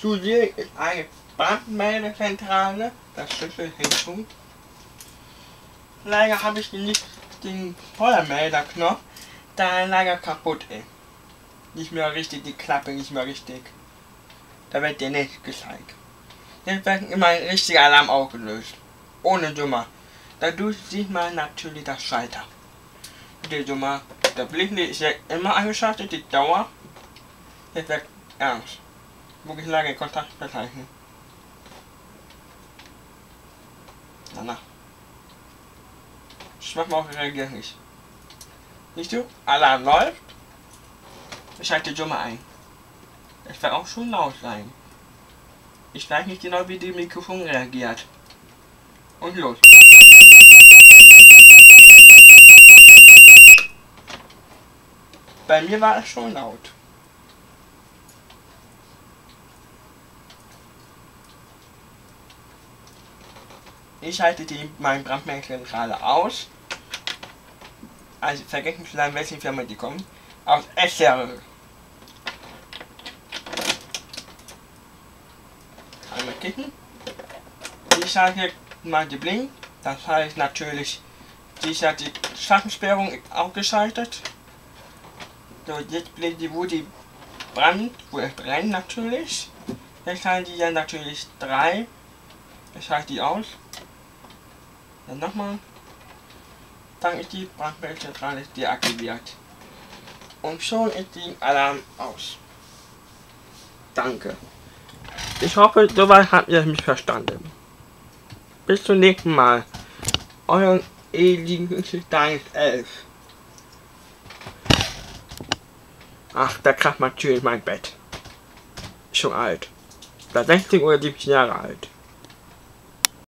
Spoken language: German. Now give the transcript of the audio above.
Zu dir ist eine Brandmeldezentrale, das Schlüssel hinzu. Leider habe ich nicht den Feuermelderknopf, da er leider kaputt ist. Nicht mehr richtig, die Klappe nicht mehr richtig. Da wird dir nicht gezeigt. Jetzt wird immer ein richtiger Alarm ausgelöst. Ohne Dummer. Dadurch sieht man natürlich das Schalter. Der Dummer. Der Blinkende ist ja immer angeschaltet, die Dauer. Jetzt wird ernst. Wirklich lange Kontakt bezeichnen. Danach. Ich mach mal auch reagiert nicht. Siehst du? Alarm läuft. Ich schalte die Dummer ein. Es wird auch schon laut sein. Ich weiß nicht genau, wie die Mikrofon reagiert. Und los. Bei mir war es schon laut. Ich schalte die mein Brandmeldezentrale aus. Also vergessen zu sagen, welche Firma die kommt. Aus Esser. Einmal klicken. Ich schalte mal die Blink. Das heißt natürlich, die hat die Schattensperrung auch geschaltet. So, jetzt blinkt die, wo die Brand, wo es brennt natürlich. Jetzt haben die ja natürlich drei. Ich schalte die aus. Dann nochmal. Dann ist die Brandmeldezentrale deaktiviert. Und schon ist die Alarm aus. Danke. Ich hoffe, soweit habt ihr mich verstanden. Bis zum nächsten Mal. Euer ewigen Stein 11. Ach, da kracht man schön mein Bett. Schon alt. Da 16 oder 17 Jahre alt.